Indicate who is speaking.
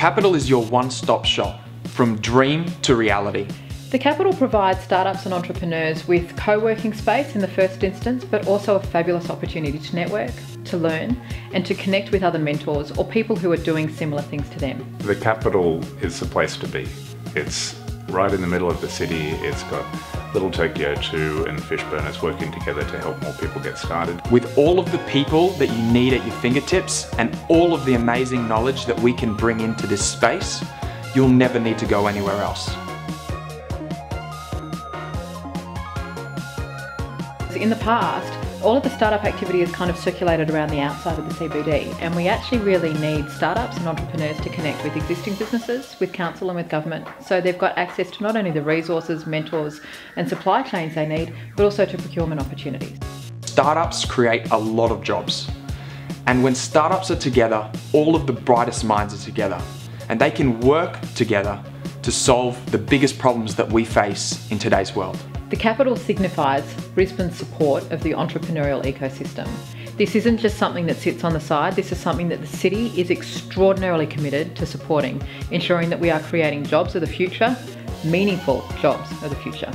Speaker 1: Capital is your one-stop shop, from dream to reality.
Speaker 2: The Capital provides startups and entrepreneurs with co-working space in the first instance, but also a fabulous opportunity to network, to learn, and to connect with other mentors or people who are doing similar things to them.
Speaker 3: The Capital is the place to be. It's right in the middle of the city. It's got Little Tokyo 2 and Fishburners working together to help more people get started.
Speaker 1: With all of the people that you need at your fingertips and all of the amazing knowledge that we can bring into this space, you'll never need to go anywhere else.
Speaker 2: In the past, all of the startup activity is kind of circulated around the outside of the CBD, and we actually really need startups and entrepreneurs to connect with existing businesses, with council, and with government. So they've got access to not only the resources, mentors, and supply chains they need, but also to procurement opportunities.
Speaker 1: Startups create a lot of jobs. And when startups are together, all of the brightest minds are together. And they can work together to solve the biggest problems that we face in today's world.
Speaker 2: The capital signifies Brisbane's support of the entrepreneurial ecosystem. This isn't just something that sits on the side, this is something that the city is extraordinarily committed to supporting, ensuring that we are creating jobs of the future, meaningful jobs of the future.